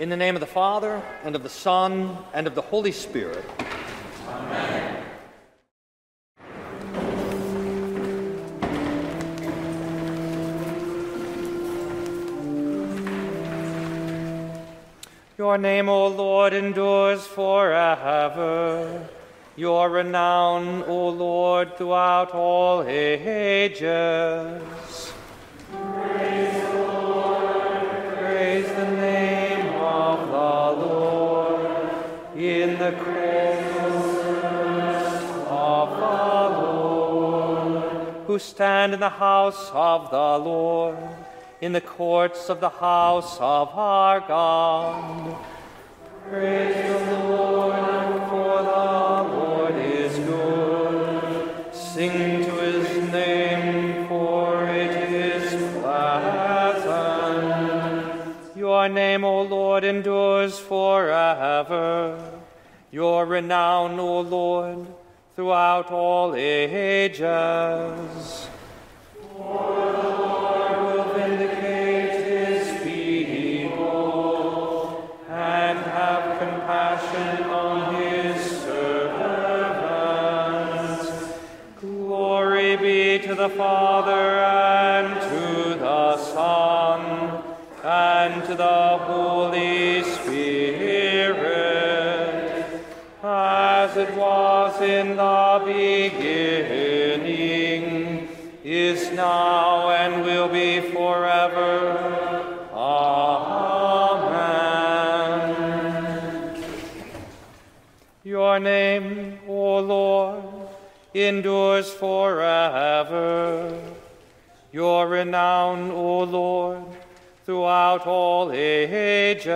In the name of the Father, and of the Son, and of the Holy Spirit. Amen. Your name, O Lord, endures forever. Your renown, O Lord, throughout all ages. In the courts of the Lord, who stand in the house of the Lord in the courts of the house of our God. Praise the Lord, for the Lord is good. Sing to his name, for it is pleasant. Your name, O Lord, endures forever. Your renown, O Lord, throughout all ages. For the Lord will vindicate his people and have compassion on his servants. Glory be to the Father in the beginning is now and will be forever. Amen. Your name, O Lord, endures forever. Your renown, O Lord, throughout all ages.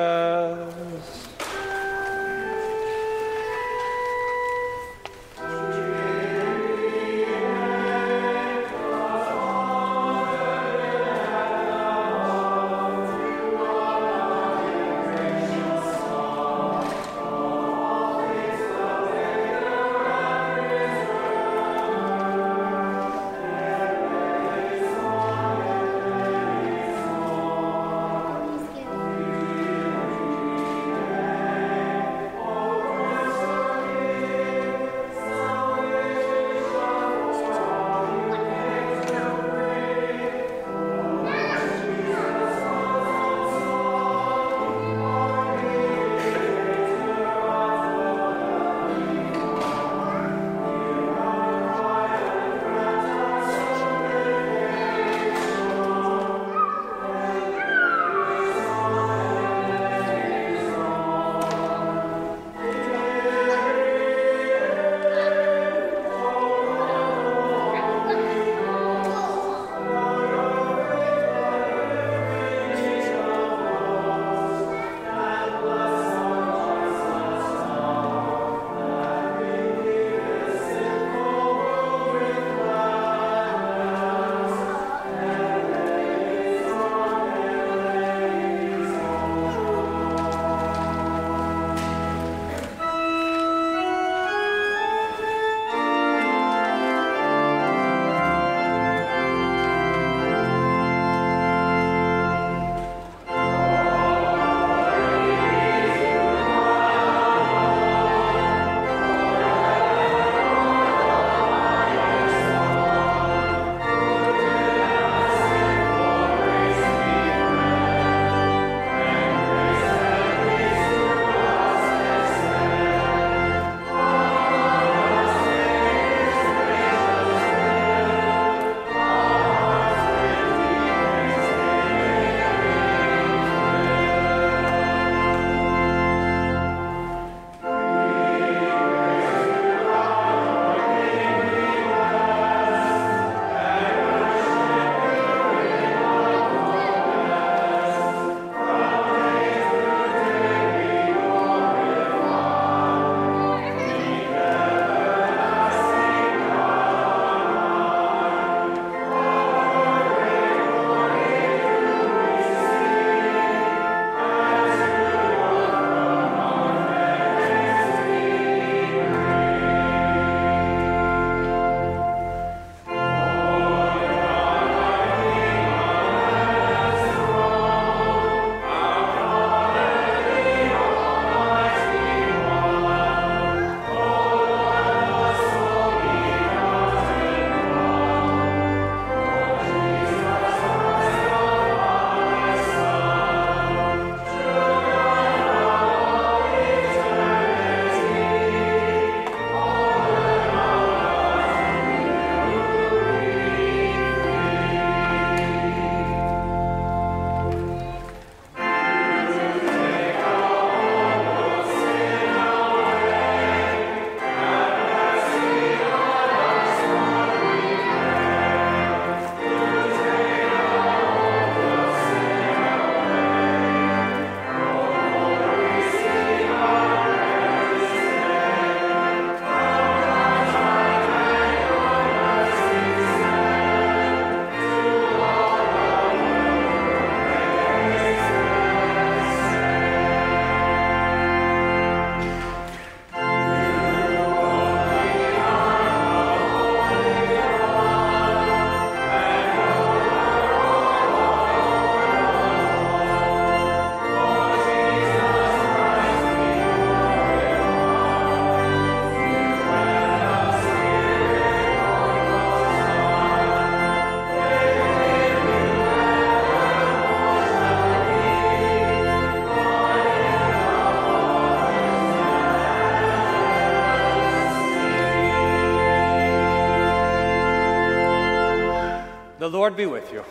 The Lord be with you.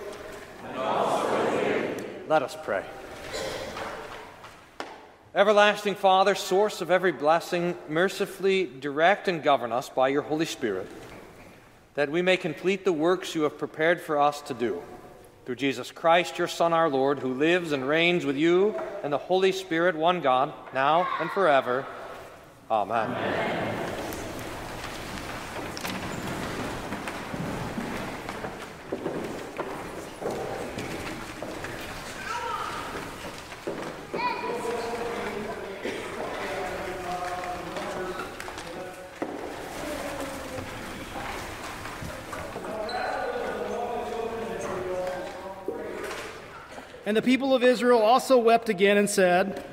With you. Let us pray. Everlasting Father, source of every blessing, mercifully direct and govern us by your Holy Spirit, that we may complete the works you have prepared for us to do. Through Jesus Christ, your Son, our Lord, who lives and reigns with you and the Holy Spirit, one God, now and forever. Amen. Amen. And the people of Israel also wept again and said,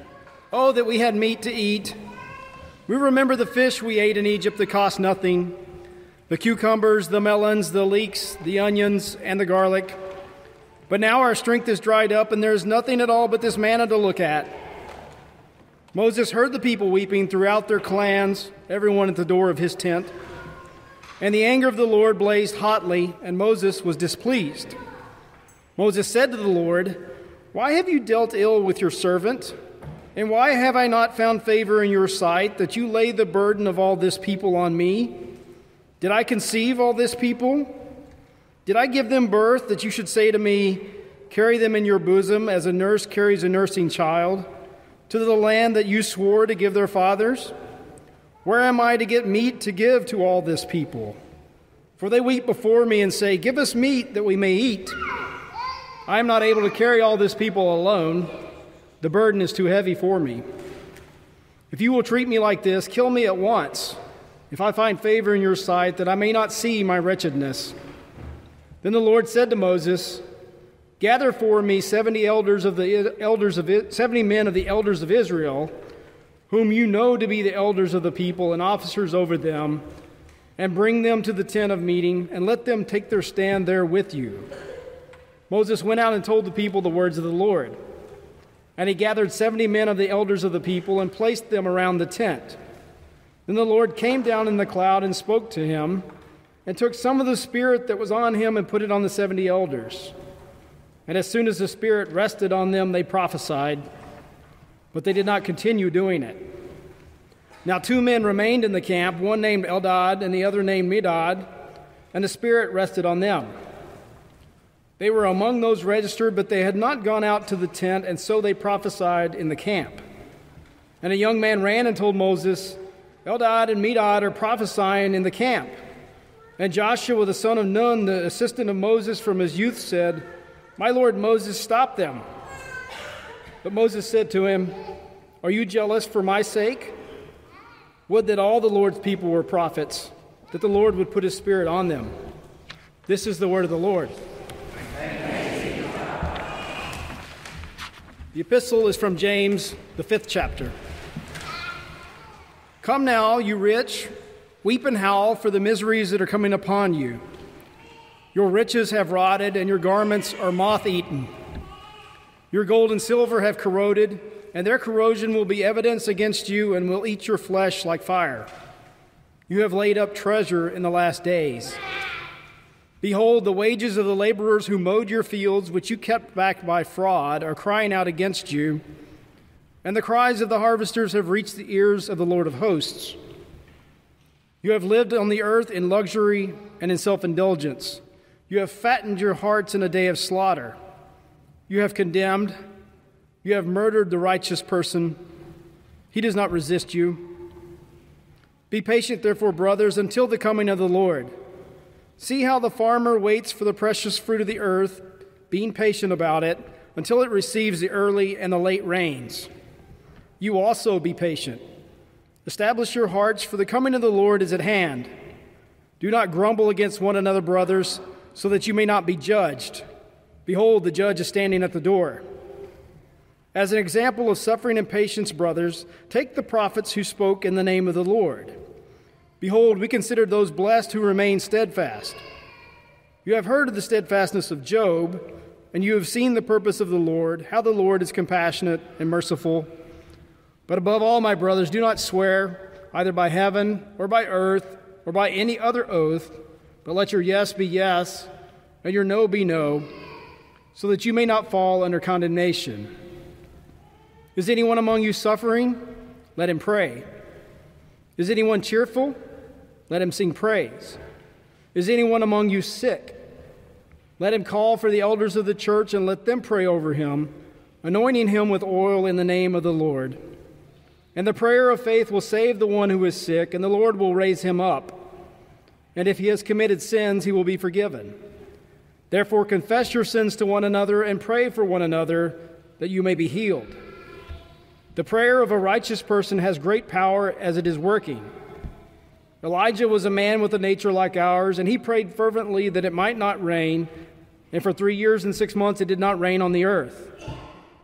Oh, that we had meat to eat. We remember the fish we ate in Egypt that cost nothing the cucumbers, the melons, the leeks, the onions, and the garlic. But now our strength is dried up, and there is nothing at all but this manna to look at. Moses heard the people weeping throughout their clans, everyone at the door of his tent. And the anger of the Lord blazed hotly, and Moses was displeased. Moses said to the Lord, why have you dealt ill with your servant? And why have I not found favor in your sight that you lay the burden of all this people on me? Did I conceive all this people? Did I give them birth that you should say to me, Carry them in your bosom as a nurse carries a nursing child, to the land that you swore to give their fathers? Where am I to get meat to give to all this people? For they weep before me and say, Give us meat that we may eat. I am not able to carry all this people alone. The burden is too heavy for me. If you will treat me like this, kill me at once, if I find favor in your sight, that I may not see my wretchedness. Then the Lord said to Moses, Gather for me seventy elders of the elders of seventy men of the elders of Israel, whom you know to be the elders of the people and officers over them, and bring them to the tent of meeting, and let them take their stand there with you. Moses went out and told the people the words of the Lord. And he gathered 70 men of the elders of the people and placed them around the tent. Then the Lord came down in the cloud and spoke to him, and took some of the Spirit that was on him and put it on the 70 elders. And as soon as the Spirit rested on them, they prophesied, but they did not continue doing it. Now, two men remained in the camp, one named Eldad and the other named Medad, and the Spirit rested on them. They were among those registered, but they had not gone out to the tent, and so they prophesied in the camp. And a young man ran and told Moses, Eldad and Medad are prophesying in the camp. And Joshua, the son of Nun, the assistant of Moses from his youth, said, My lord Moses, stop them. But Moses said to him, Are you jealous for my sake? Would that all the Lord's people were prophets, that the Lord would put his spirit on them. This is the word of the Lord. The epistle is from James, the fifth chapter. Come now, you rich, weep and howl for the miseries that are coming upon you. Your riches have rotted, and your garments are moth eaten. Your gold and silver have corroded, and their corrosion will be evidence against you and will eat your flesh like fire. You have laid up treasure in the last days. Behold, the wages of the laborers who mowed your fields, which you kept back by fraud, are crying out against you, and the cries of the harvesters have reached the ears of the Lord of hosts. You have lived on the earth in luxury and in self indulgence. You have fattened your hearts in a day of slaughter. You have condemned, you have murdered the righteous person. He does not resist you. Be patient, therefore, brothers, until the coming of the Lord. See how the farmer waits for the precious fruit of the earth, being patient about it, until it receives the early and the late rains. You also be patient. Establish your hearts, for the coming of the Lord is at hand. Do not grumble against one another, brothers, so that you may not be judged. Behold, the judge is standing at the door. As an example of suffering and patience, brothers, take the prophets who spoke in the name of the Lord. Behold, we consider those blessed who remain steadfast. You have heard of the steadfastness of Job, and you have seen the purpose of the Lord, how the Lord is compassionate and merciful. But above all, my brothers, do not swear, either by heaven or by earth or by any other oath, but let your yes be yes and your no be no, so that you may not fall under condemnation. Is anyone among you suffering? Let him pray. Is anyone cheerful? Let him sing praise. Is anyone among you sick? Let him call for the elders of the church and let them pray over him, anointing him with oil in the name of the Lord. And the prayer of faith will save the one who is sick, and the Lord will raise him up. And if he has committed sins, he will be forgiven. Therefore, confess your sins to one another and pray for one another that you may be healed. The prayer of a righteous person has great power as it is working. Elijah was a man with a nature like ours, and he prayed fervently that it might not rain, and for three years and six months it did not rain on the earth.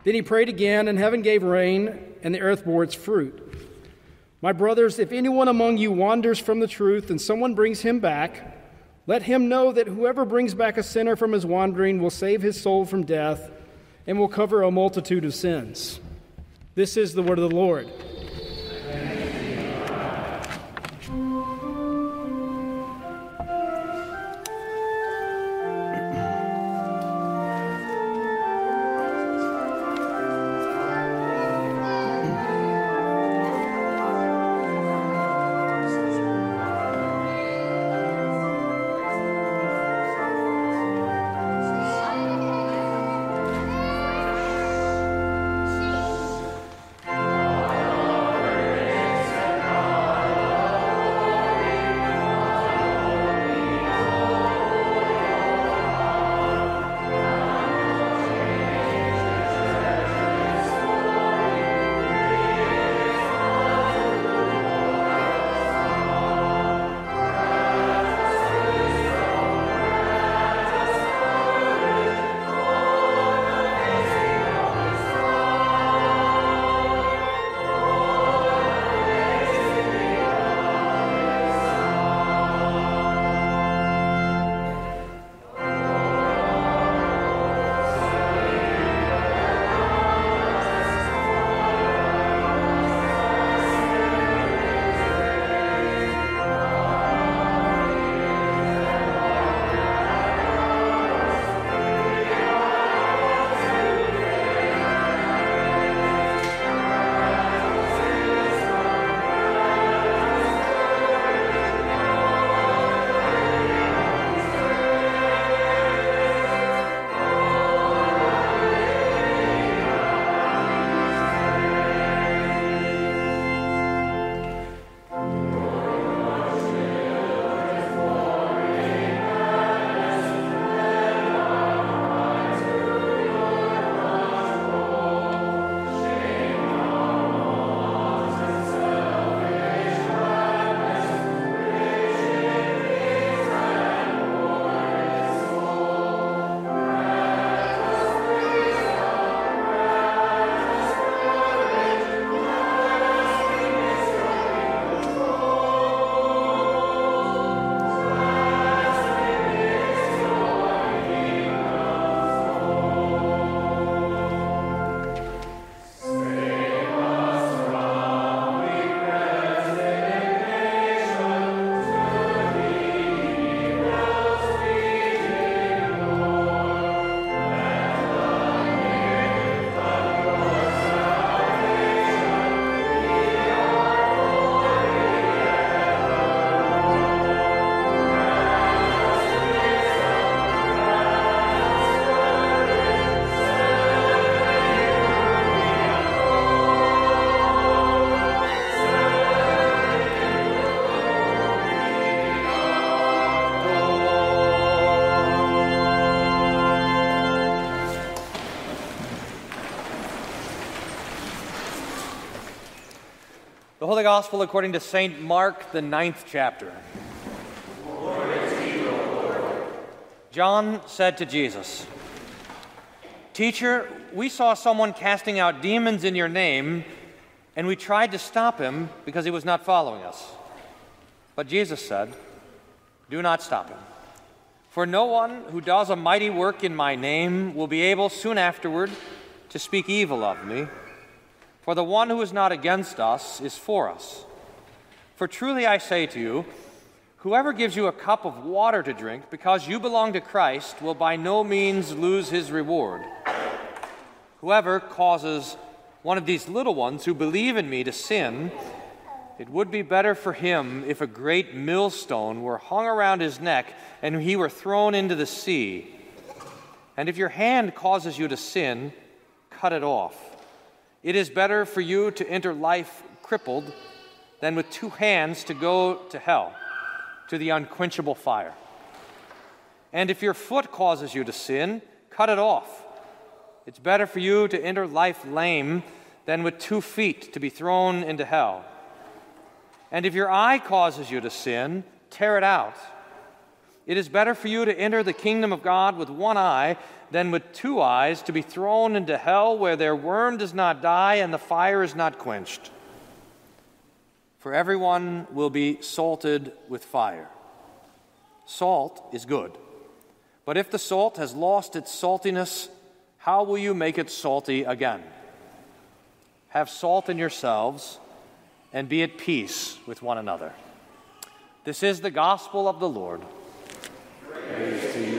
Then he prayed again, and heaven gave rain, and the earth bore its fruit. My brothers, if anyone among you wanders from the truth and someone brings him back, let him know that whoever brings back a sinner from his wandering will save his soul from death and will cover a multitude of sins. This is the word of the Lord. Gospel according to St. Mark, the ninth chapter. John said to Jesus, Teacher, we saw someone casting out demons in your name, and we tried to stop him because he was not following us. But Jesus said, Do not stop him. For no one who does a mighty work in my name will be able soon afterward to speak evil of me. For the one who is not against us is for us. For truly I say to you, Whoever gives you a cup of water to drink because you belong to Christ will by no means lose his reward. Whoever causes one of these little ones who believe in me to sin, it would be better for him if a great millstone were hung around his neck and he were thrown into the sea. And if your hand causes you to sin, cut it off. It is better for you to enter life crippled than with two hands to go to hell to the unquenchable fire. And if your foot causes you to sin, cut it off. It's better for you to enter life lame than with two feet to be thrown into hell. And if your eye causes you to sin, tear it out. It is better for you to enter the kingdom of God with one eye than with two eyes to be thrown into hell where their worm does not die and the fire is not quenched for everyone will be salted with fire. Salt is good. But if the salt has lost its saltiness, how will you make it salty again? Have salt in yourselves and be at peace with one another. This is the gospel of the Lord. Praise to you,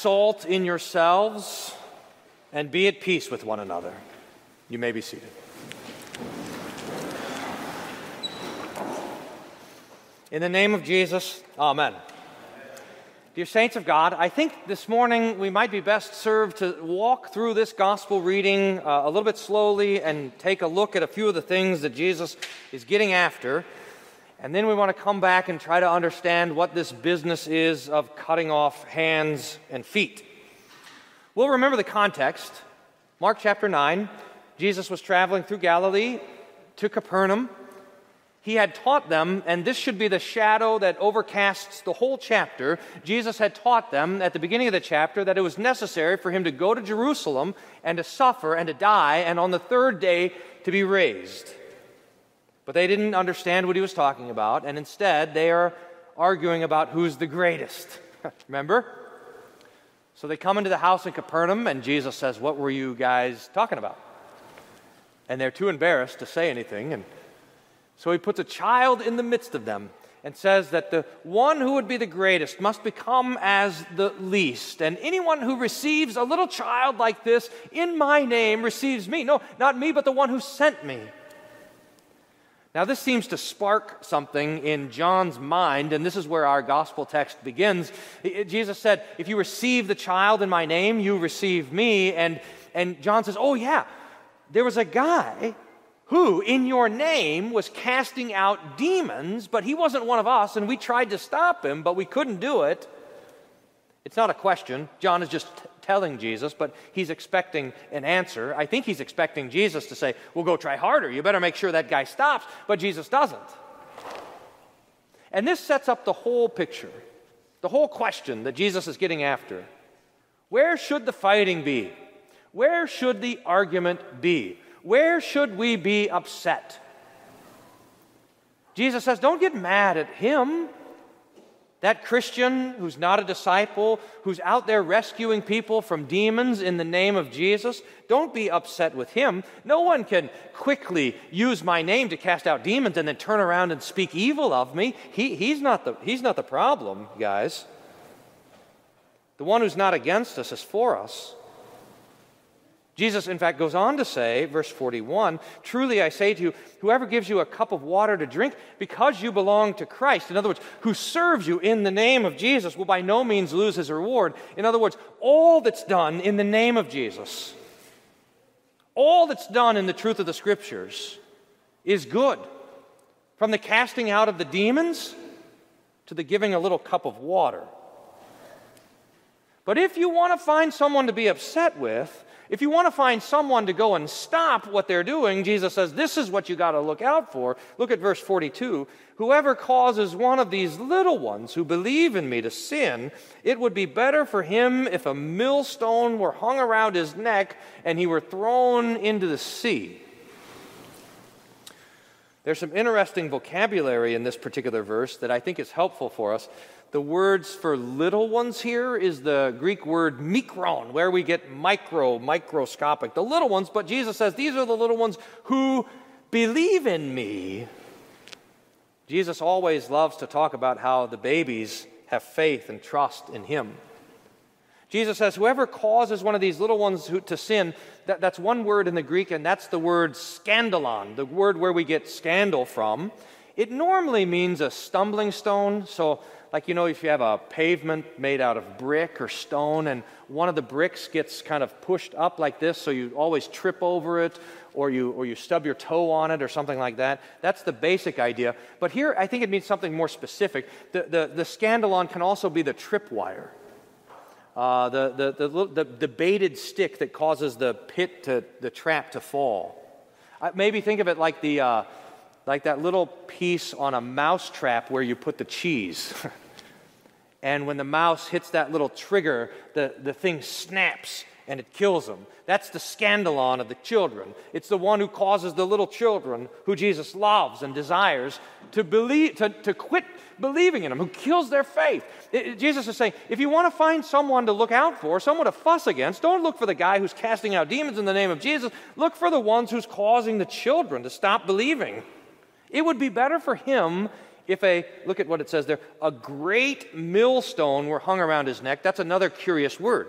salt in yourselves and be at peace with one another. You may be seated. In the name of Jesus, Amen. Dear saints of God, I think this morning we might be best served to walk through this gospel reading uh, a little bit slowly and take a look at a few of the things that Jesus is getting after. And then we want to come back and try to understand what this business is of cutting off hands and feet. We'll remember the context. Mark chapter 9, Jesus was traveling through Galilee to Capernaum he had taught them, and this should be the shadow that overcasts the whole chapter. Jesus had taught them at the beginning of the chapter that it was necessary for him to go to Jerusalem and to suffer and to die, and on the third day to be raised. But they didn't understand what he was talking about, and instead they are arguing about who's the greatest. Remember? So they come into the house in Capernaum, and Jesus says, What were you guys talking about? And they're too embarrassed to say anything, and so he puts a child in the midst of them and says that the one who would be the greatest must become as the least. And anyone who receives a little child like this in my name receives me. No, not me, but the one who sent me. Now, this seems to spark something in John's mind, and this is where our gospel text begins. Jesus said, If you receive the child in my name, you receive me. And, and John says, Oh, yeah, there was a guy who, in your name, was casting out demons, but he wasn't one of us, and we tried to stop him, but we couldn't do it. It's not a question. John is just telling Jesus, but he's expecting an answer. I think he's expecting Jesus to say, Well, go try harder. You better make sure that guy stops. But Jesus doesn't. And this sets up the whole picture, the whole question that Jesus is getting after. Where should the fighting be? Where should the argument be? where should we be upset? Jesus says, don't get mad at him. That Christian who's not a disciple, who's out there rescuing people from demons in the name of Jesus, don't be upset with him. No one can quickly use my name to cast out demons and then turn around and speak evil of me. He, he's, not the, he's not the problem, guys. The one who's not against us is for us. Jesus, in fact, goes on to say, verse 41 Truly I say to you, whoever gives you a cup of water to drink because you belong to Christ, in other words, who serves you in the name of Jesus, will by no means lose his reward. In other words, all that's done in the name of Jesus, all that's done in the truth of the Scriptures is good. From the casting out of the demons to the giving a little cup of water. But if you want to find someone to be upset with, if you want to find someone to go and stop what they're doing, Jesus says, This is what you got to look out for. Look at verse 42. Whoever causes one of these little ones who believe in me to sin, it would be better for him if a millstone were hung around his neck and he were thrown into the sea. There's some interesting vocabulary in this particular verse that I think is helpful for us. The words for little ones here is the Greek word mikron, where we get micro, microscopic, the little ones, but Jesus says these are the little ones who believe in me. Jesus always loves to talk about how the babies have faith and trust in him. Jesus says, Whoever causes one of these little ones who, to sin, that, that's one word in the Greek, and that's the word scandalon, the word where we get scandal from. It normally means a stumbling stone. So, like, you know, if you have a pavement made out of brick or stone and one of the bricks gets kind of pushed up like this, so you always trip over it or you, or you stub your toe on it or something like that. That's the basic idea. But here, I think it means something more specific. The, the, the scandalon can also be the tripwire. Uh, the, the, the, the, the baited stick that causes the pit to, the trap to fall. Uh, maybe think of it like the, uh, like that little piece on a mouse trap where you put the cheese. and when the mouse hits that little trigger, the, the thing snaps and it kills them. That's the scandalon of the children. It's the one who causes the little children, who Jesus loves and desires, to, believe, to, to quit believing in him, who kills their faith. It, Jesus is saying, if you want to find someone to look out for, someone to fuss against, don't look for the guy who's casting out demons in the name of Jesus. Look for the ones who's causing the children to stop believing. It would be better for him if a, look at what it says there, a great millstone were hung around his neck, that's another curious word.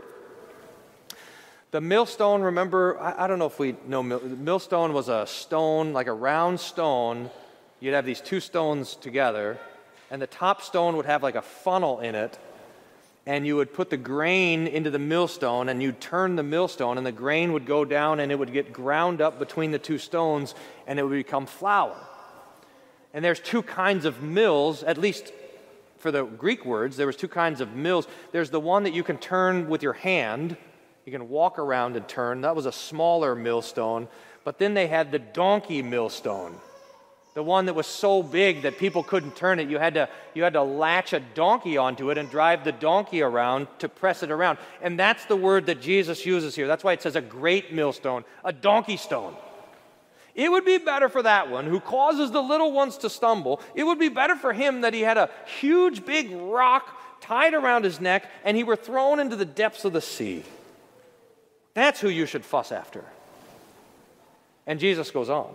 The millstone, remember, I, I don't know if we know, mill, millstone was a stone, like a round stone. You'd have these two stones together, and the top stone would have like a funnel in it and you would put the grain into the millstone and you'd turn the millstone and the grain would go down and it would get ground up between the two stones and it would become flour. And there's two kinds of mills, at least for the Greek words, there was two kinds of mills. There's the one that you can turn with your hand. You can walk around and turn. That was a smaller millstone. But then they had the donkey millstone the one that was so big that people couldn't turn it. You had, to, you had to latch a donkey onto it and drive the donkey around to press it around. And that's the word that Jesus uses here. That's why it says a great millstone, a donkey stone. It would be better for that one who causes the little ones to stumble. It would be better for him that he had a huge, big rock tied around his neck and he were thrown into the depths of the sea. That's who you should fuss after. And Jesus goes on.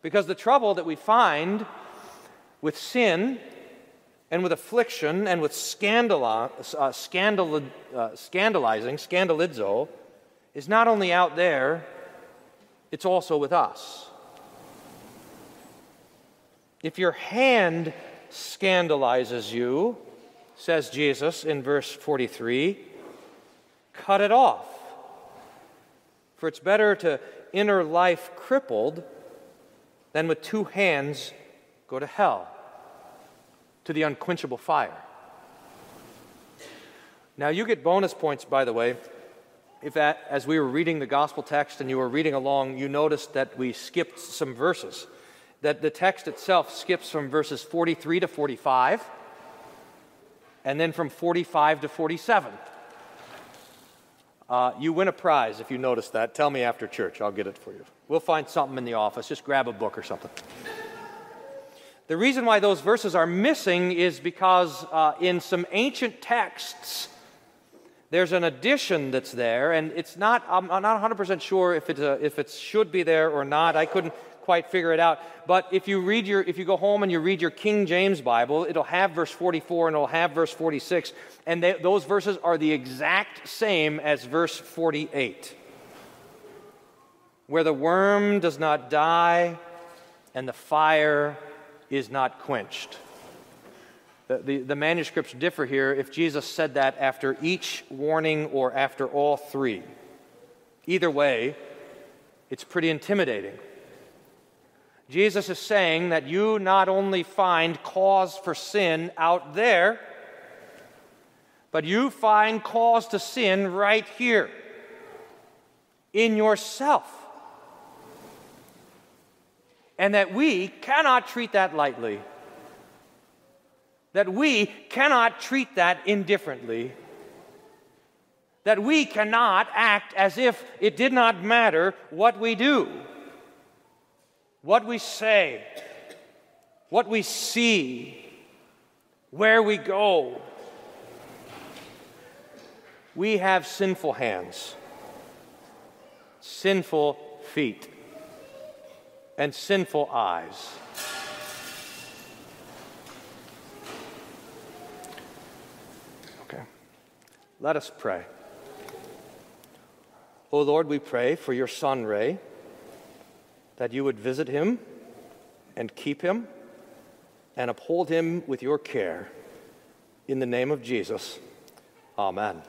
Because the trouble that we find with sin and with affliction and with scandal, uh, uh, scandalizing, scandalizo, is not only out there, it's also with us. If your hand scandalizes you, says Jesus in verse 43, cut it off. For it's better to enter life crippled than with two hands go to hell, to the unquenchable fire. Now, you get bonus points, by the way, if that, as we were reading the gospel text and you were reading along, you noticed that we skipped some verses. That the text itself skips from verses 43 to 45, and then from 45 to 47. Uh, you win a prize if you notice that. Tell me after church, I'll get it for you. We'll find something in the office. Just grab a book or something. The reason why those verses are missing is because uh, in some ancient texts, there's an addition that's there, and it's not, I'm not 100% sure if, it's a, if it should be there or not. I couldn't quite figure it out. But if you read your, if you go home and you read your King James Bible, it'll have verse 44 and it'll have verse 46, and they, those verses are the exact same as verse 48 where the worm does not die and the fire is not quenched. The, the, the, manuscripts differ here if Jesus said that after each warning or after all three. Either way, it's pretty intimidating. Jesus is saying that you not only find cause for sin out there, but you find cause to sin right here in yourself and that we cannot treat that lightly, that we cannot treat that indifferently, that we cannot act as if it did not matter what we do, what we say, what we see, where we go. We have sinful hands, sinful feet and sinful eyes. Let us pray. O oh Lord, we pray for your son, Ray, that you would visit him and keep him and uphold him with your care. In the name of Jesus, amen.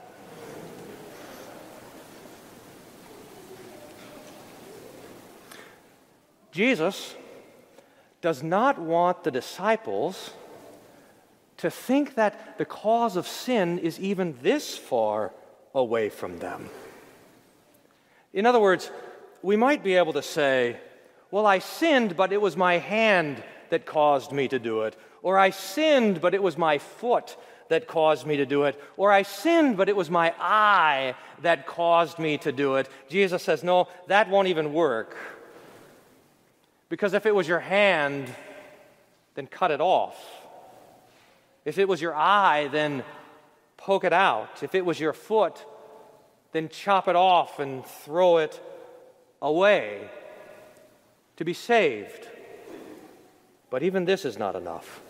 Jesus does not want the disciples to think that the cause of sin is even this far away from them. In other words, we might be able to say, Well, I sinned, but it was my hand that caused me to do it. Or I sinned, but it was my foot that caused me to do it. Or I sinned, but it was my eye that caused me to do it. Jesus says, No, that won't even work. Because if it was your hand, then cut it off. If it was your eye, then poke it out. If it was your foot, then chop it off and throw it away to be saved. But even this is not enough.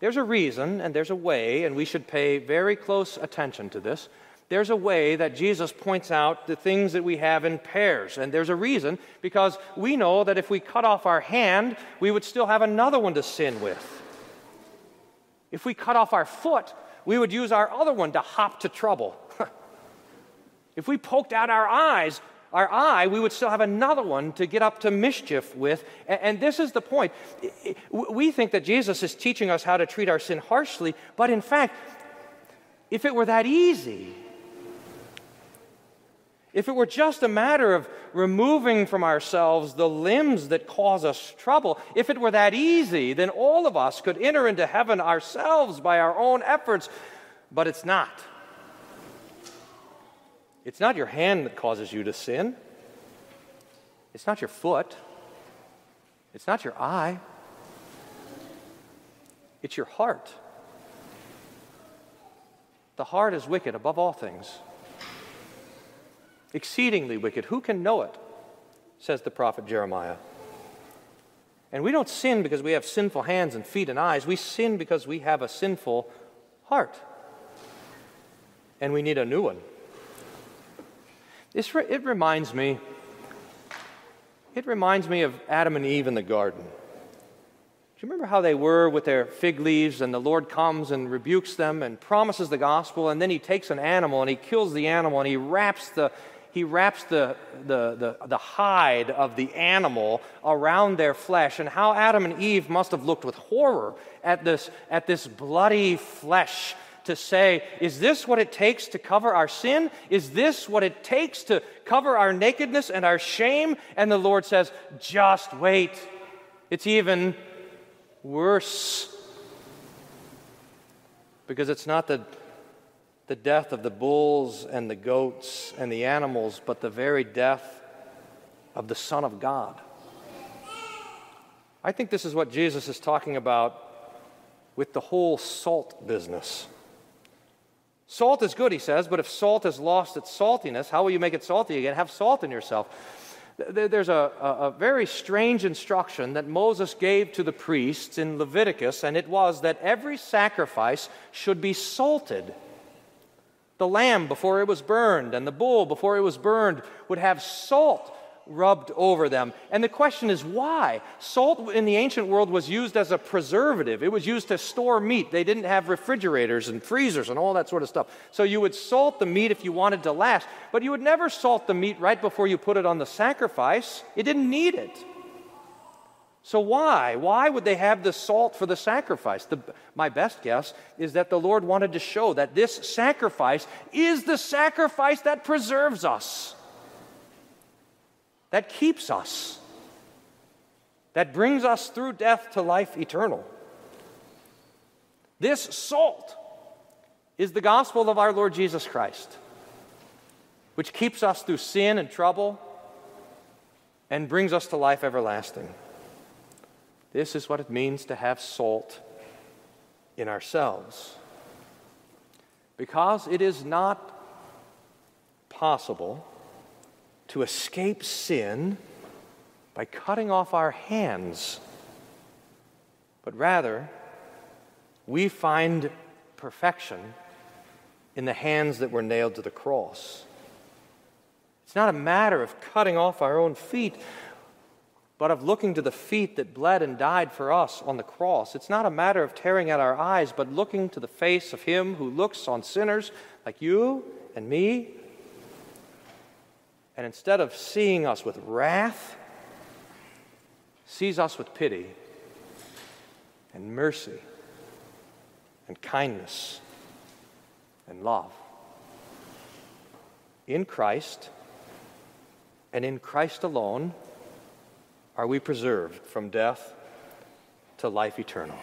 There's a reason and there's a way, and we should pay very close attention to this. There's a way that Jesus points out the things that we have in pairs. And there's a reason because we know that if we cut off our hand, we would still have another one to sin with. If we cut off our foot, we would use our other one to hop to trouble. if we poked out our eyes, our eye, we would still have another one to get up to mischief with. And, this is the point. We think that Jesus is teaching us how to treat our sin harshly, but in fact, if it were that easy, if it were just a matter of removing from ourselves the limbs that cause us trouble, if it were that easy, then all of us could enter into heaven ourselves by our own efforts, but it's not. It's not your hand that causes you to sin. It's not your foot. It's not your eye. It's your heart. The heart is wicked above all things, exceedingly wicked. Who can know it? says the prophet Jeremiah. And we don't sin because we have sinful hands and feet and eyes. We sin because we have a sinful heart. And we need a new one. This, it reminds me, it reminds me of Adam and Eve in the garden. Do you remember how they were with their fig leaves, and the Lord comes and rebukes them and promises the gospel, and then he takes an animal and he kills the animal and he wraps the he wraps the, the, the, the hide of the animal around their flesh, and how Adam and Eve must have looked with horror at this, at this bloody flesh to say, Is this what it takes to cover our sin? Is this what it takes to cover our nakedness and our shame? And the Lord says, Just wait. It's even worse. Because it's not the, the death of the bulls and the goats and the animals, but the very death of the Son of God. I think this is what Jesus is talking about with the whole salt business. Salt is good, he says, but if salt has lost its saltiness, how will you make it salty again? Have salt in yourself. There's a, a, very strange instruction that Moses gave to the priests in Leviticus, and it was that every sacrifice should be salted. The lamb before it was burned and the bull before it was burned would have salt rubbed over them. And the question is why? Salt in the ancient world was used as a preservative, it was used to store meat. They didn't have refrigerators and freezers and all that sort of stuff. So you would salt the meat if you wanted to last, but you would never salt the meat right before you put it on the sacrifice. It didn't need it. So, why? Why would they have the salt for the sacrifice? The, my best guess is that the Lord wanted to show that this sacrifice is the sacrifice that preserves us that keeps us, that brings us through death to life eternal. This salt is the gospel of our Lord Jesus Christ, which keeps us through sin and trouble and brings us to life everlasting. This is what it means to have salt in ourselves. Because it is not possible to escape sin by cutting off our hands, but rather, we find perfection in the hands that were nailed to the cross. It's not a matter of cutting off our own feet, but of looking to the feet that bled and died for us on the cross. It's not a matter of tearing at our eyes, but looking to the face of Him who looks on sinners like you and me and instead of seeing us with wrath, sees us with pity and mercy and kindness and love. In Christ and in Christ alone are we preserved from death to life eternal.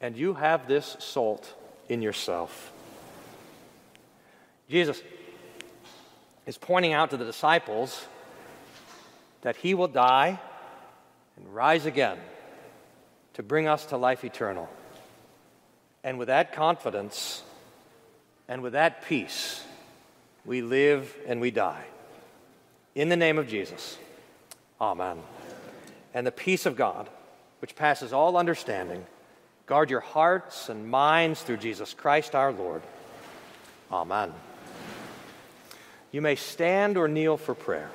And you have this salt in yourself. Jesus is pointing out to the disciples that he will die and rise again to bring us to life eternal. And with that confidence and with that peace, we live and we die. In the name of Jesus, amen. and the peace of God, which passes all understanding, guard your hearts and minds through Jesus Christ our Lord. Amen. You may stand or kneel for prayer.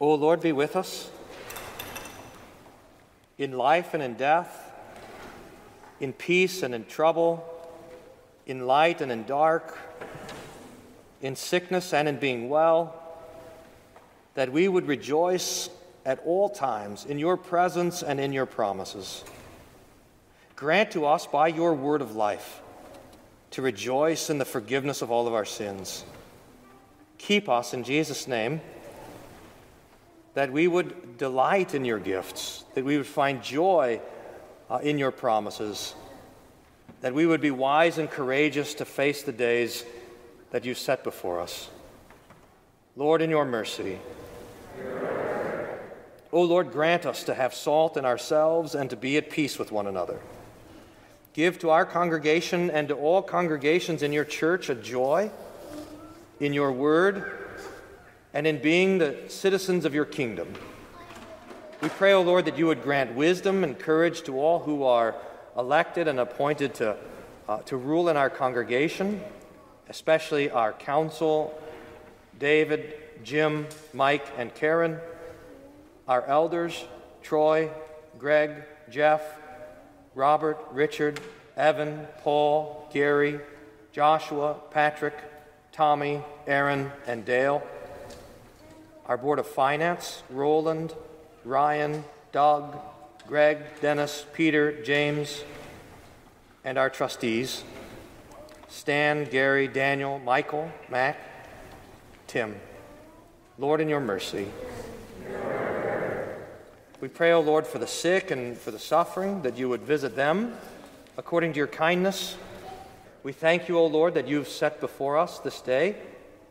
O Lord, be with us in life and in death, in peace and in trouble, in light and in dark, in sickness and in being well, that we would rejoice at all times in your presence and in your promises. Grant to us by your word of life to rejoice in the forgiveness of all of our sins. Keep us in Jesus' name that we would delight in your gifts, that we would find joy uh, in your promises, that we would be wise and courageous to face the days that you set before us. Lord, in your mercy, O Lord, grant us to have salt in ourselves and to be at peace with one another. Give to our congregation and to all congregations in your church a joy in your word and in being the citizens of your kingdom. We pray, O Lord, that you would grant wisdom and courage to all who are elected and appointed to, uh, to rule in our congregation, especially our council, David, Jim, Mike, and Karen, our elders, Troy, Greg, Jeff, Robert, Richard, Evan, Paul, Gary, Joshua, Patrick, Tommy, Aaron, and Dale our Board of Finance, Roland, Ryan, Doug, Greg, Dennis, Peter, James, and our trustees, Stan, Gary, Daniel, Michael, Mac, Tim. Lord, in your mercy, we pray, O oh Lord, for the sick and for the suffering, that you would visit them according to your kindness. We thank you, O oh Lord, that you've set before us this day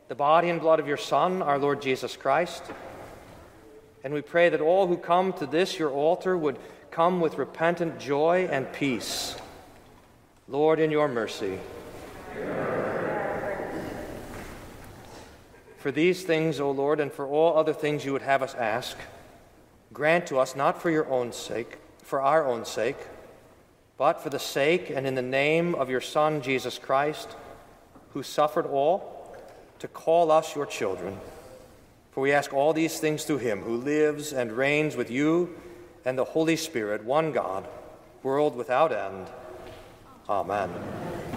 the body and blood of your Son, our Lord Jesus Christ. And we pray that all who come to this, your altar, would come with repentant joy and peace. Lord, in your mercy. For these things, O Lord, and for all other things you would have us ask, grant to us not for your own sake, for our own sake, but for the sake and in the name of your Son, Jesus Christ, who suffered all to call us your children. For we ask all these things through him who lives and reigns with you and the Holy Spirit, one God, world without end. Amen.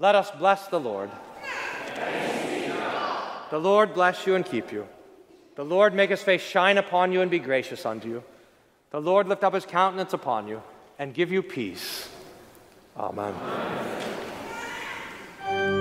Let us bless the Lord. The Lord bless you and keep you. The Lord make his face shine upon you and be gracious unto you. The Lord lift up his countenance upon you and give you peace. Amen. Amen.